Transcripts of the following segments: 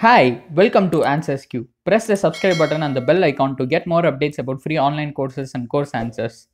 Hi, welcome to AnswersQ. Press the subscribe button and the bell icon to get more updates about free online courses and course answers.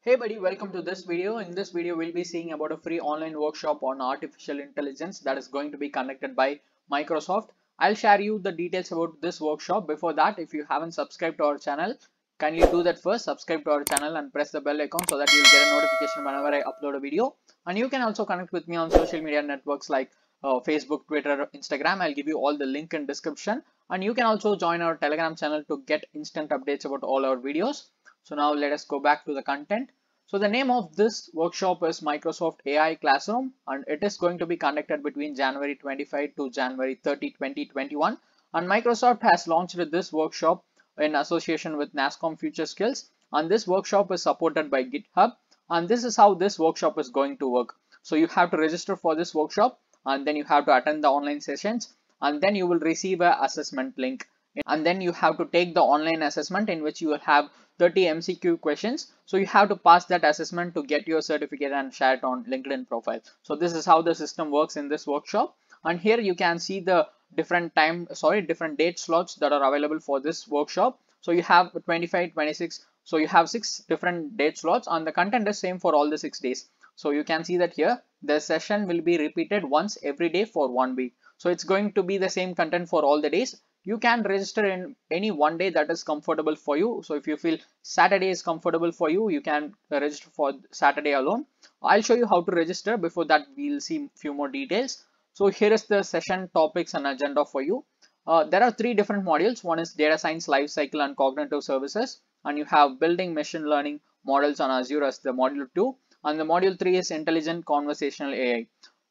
Hey buddy, welcome to this video. In this video, we'll be seeing about a free online workshop on artificial intelligence that is going to be conducted by Microsoft. I'll share you the details about this workshop. Before that, if you haven't subscribed to our channel, kindly do that first. Subscribe to our channel and press the bell icon so that you'll get a notification whenever I upload a video. And you can also connect with me on social media networks like uh, Facebook, Twitter, Instagram. I'll give you all the link in description. And you can also join our Telegram channel to get instant updates about all our videos. So now let us go back to the content. So the name of this workshop is Microsoft AI Classroom and it is going to be conducted between January 25 to January 30, 2021. And Microsoft has launched this workshop in association with NASSCOM Future Skills and this workshop is supported by GitHub and this is how this workshop is going to work. So you have to register for this workshop and then you have to attend the online sessions and then you will receive a assessment link and then you have to take the online assessment in which you will have 30 MCQ questions. So you have to pass that assessment to get your certificate and share it on LinkedIn profile. So this is how the system works in this workshop. And here you can see the different time, sorry, different date slots that are available for this workshop. So you have 25, 26. So you have six different date slots and the content is same for all the six days. So you can see that here the session will be repeated once every day for one week. So it's going to be the same content for all the days you can register in any one day that is comfortable for you so if you feel saturday is comfortable for you you can register for saturday alone i'll show you how to register before that we'll see few more details so here is the session topics and agenda for you uh, there are three different modules one is data science lifecycle and cognitive services and you have building machine learning models on azure as the module 2 and the module 3 is intelligent conversational ai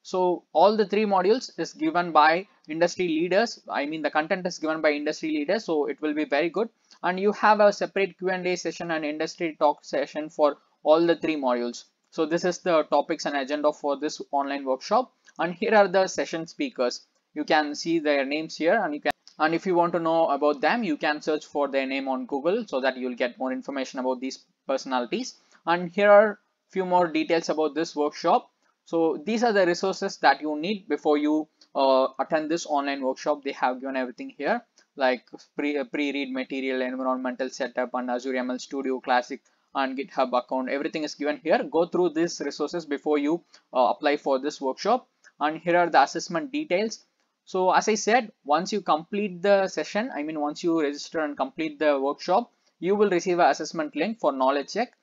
so all the three modules is given by industry leaders. I mean the content is given by industry leaders. So it will be very good. And you have a separate Q&A session and industry talk session for all the three modules. So this is the topics and agenda for this online workshop. And here are the session speakers. You can see their names here and you can and if you want to know about them, you can search for their name on Google so that you'll get more information about these personalities. And here are few more details about this workshop. So these are the resources that you need before you uh, attend this online workshop. They have given everything here like pre, pre-read material, environmental setup and Azure ML Studio Classic and GitHub account. Everything is given here. Go through these resources before you uh, apply for this workshop. And here are the assessment details. So as I said, once you complete the session, I mean once you register and complete the workshop, you will receive an assessment link for knowledge check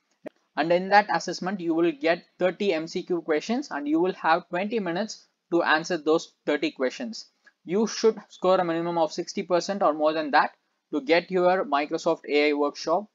and in that assessment you will get 30 MCQ questions and you will have 20 minutes to answer those 30 questions. You should score a minimum of 60% or more than that to get your Microsoft AI workshop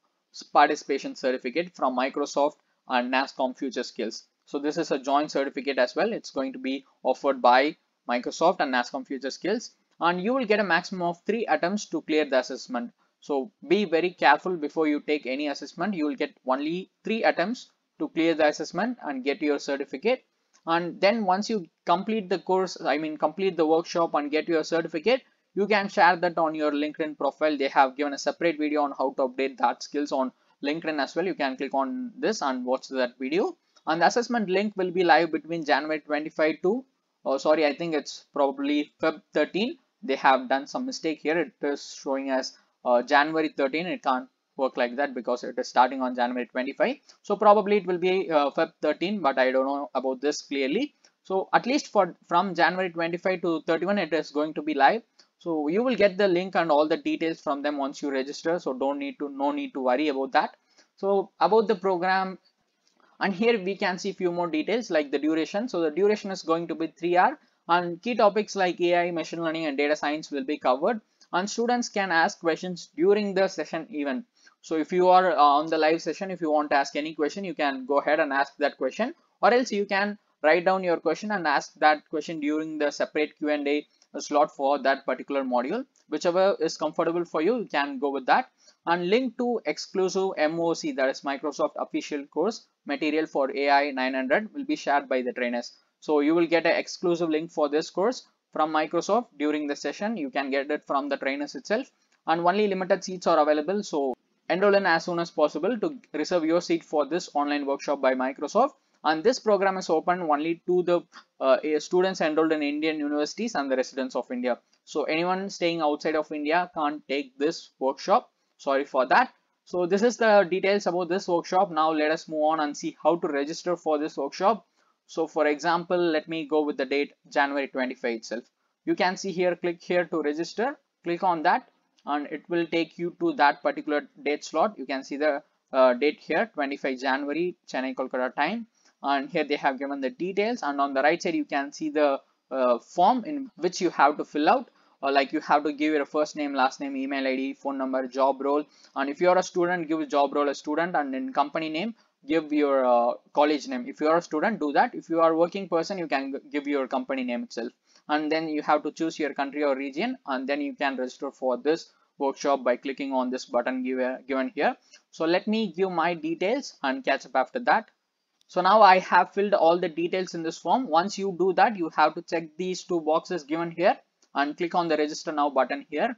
participation certificate from Microsoft and NASSCOM Future Skills. So this is a joint certificate as well. It's going to be offered by Microsoft and NASSCOM Future Skills and you will get a maximum of three attempts to clear the assessment. So be very careful before you take any assessment. You will get only three attempts to clear the assessment and get your certificate. And then once you complete the course, I mean complete the workshop and get your certificate, you can share that on your LinkedIn profile. They have given a separate video on how to update that skills on LinkedIn as well. You can click on this and watch that video. And the assessment link will be live between January 25 to, oh sorry, I think it's probably Feb 13. They have done some mistake here. It is showing as uh, January 13 it can't work like that because it is starting on January 25 so probably it will be uh, Feb 13 but I don't know about this clearly. So at least for from January 25 to 31 it is going to be live. So you will get the link and all the details from them once you register. So don't need to no need to worry about that. So about the program and here we can see few more details like the duration. So the duration is going to be 3 hour and key topics like AI machine learning and data science will be covered. And students can ask questions during the session even. So if you are uh, on the live session if you want to ask any question you can go ahead and ask that question. Or else you can write down your question and ask that question during the separate Q&A slot for that particular module whichever is comfortable for you you can go with that and link to exclusive MOC that is Microsoft official course material for AI 900 will be shared by the trainers so you will get an exclusive link for this course from Microsoft during the session. You can get it from the trainers itself and only limited seats are available. So enroll in as soon as possible to reserve your seat for this online workshop by Microsoft. And this program is open only to the uh, students enrolled in Indian universities and the residents of India. So anyone staying outside of India can't take this workshop. Sorry for that. So this is the details about this workshop. Now let us move on and see how to register for this workshop. So for example, let me go with the date January 25 itself. You can see here, click here to register, click on that and it will take you to that particular date slot. You can see the uh, date here 25 January Chennai Kolkata time and here they have given the details. And on the right side you can see the uh, form in which you have to fill out. Or like you have to give your first name last name email id phone number job role. And if you're a student give job role a student. And in company name give your uh, college name. If you are a student do that. If you are a working person you can give your company name itself. And then you have to choose your country or region. And then you can register for this workshop by clicking on this button given here. So let me give my details and catch up after that so now I have filled all the details in this form. Once you do that, you have to check these two boxes given here and click on the register now button here.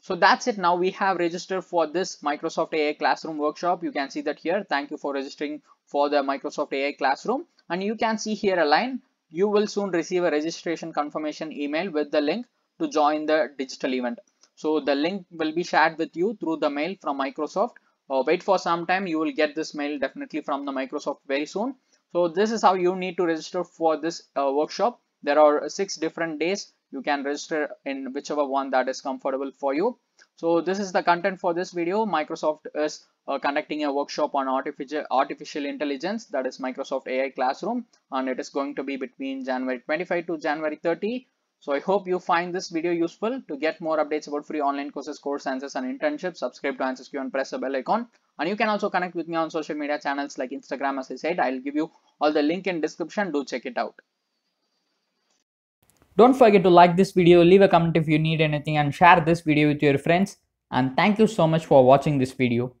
So that's it. Now we have registered for this Microsoft AI Classroom workshop. You can see that here. Thank you for registering for the Microsoft AI Classroom. And you can see here a line. You will soon receive a registration confirmation email with the link to join the digital event. So the link will be shared with you through the mail from Microsoft uh, wait for some time. You will get this mail definitely from the Microsoft very soon. So this is how you need to register for this uh, workshop. There are six different days you can register in whichever one that is comfortable for you. So this is the content for this video. Microsoft is uh, conducting a workshop on artificial artificial intelligence that is Microsoft AI classroom and it is going to be between January 25 to January 30 so I hope you find this video useful. To get more updates about free online courses, course answers and internships, subscribe to AnswersQ and press the bell icon. And you can also connect with me on social media channels like Instagram as I said. I'll give you all the link in description. Do check it out. Don't forget to like this video, leave a comment if you need anything and share this video with your friends. And thank you so much for watching this video.